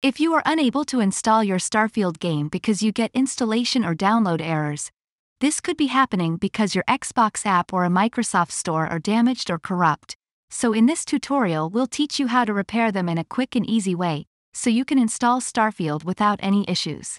If you are unable to install your Starfield game because you get installation or download errors, this could be happening because your Xbox app or a Microsoft Store are damaged or corrupt. So in this tutorial we'll teach you how to repair them in a quick and easy way, so you can install Starfield without any issues.